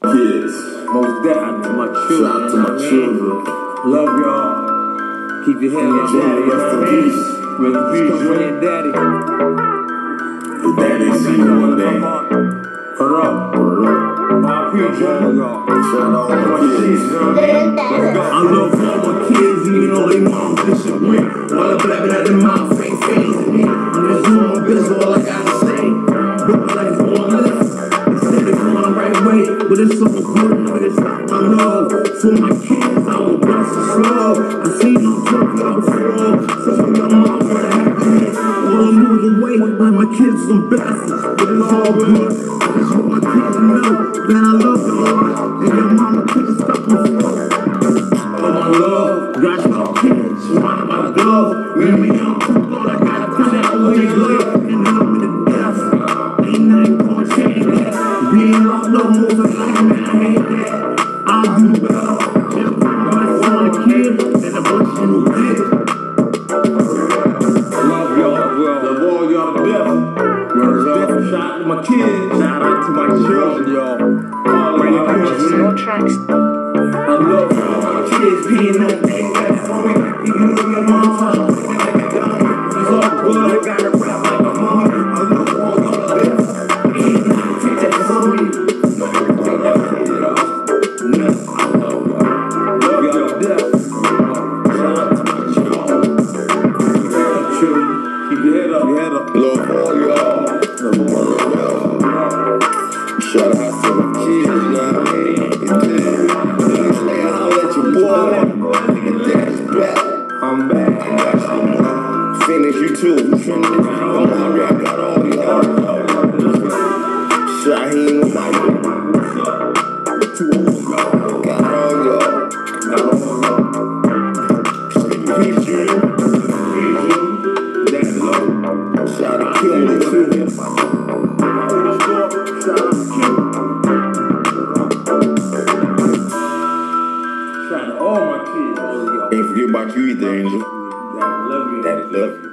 Kids. Most definitely to my children. Shout out to my children. Love y'all. Keep your head up, daddy. Rest in peace. Rest in peace, Junior Daddy. Your daddy see you one day. Hurry up. Word up. My Junior. Shout out to my kids. I love all but it's so good, nigga, stop my love. For my kids, I will bless the slow. I see no turkey, I was slow. So for your mom, what a happy day. All I move away, like my kids some bastards. But it's all good. I want my kids know that I love them. And your mama couldn't stop me all my love, got my kids, one my love. When we young, my kids. Shout out to my children, y'all. All of my kids. Your tracks. I love my kids being on thing that's for me. Even though your I'm back. Finish you too. Don't worry, I got all y'all. Y'all. Got all y'all. Got Shout out to all my kids. Ain't forget about you either, Angel. Daddy love you. Daddy love you.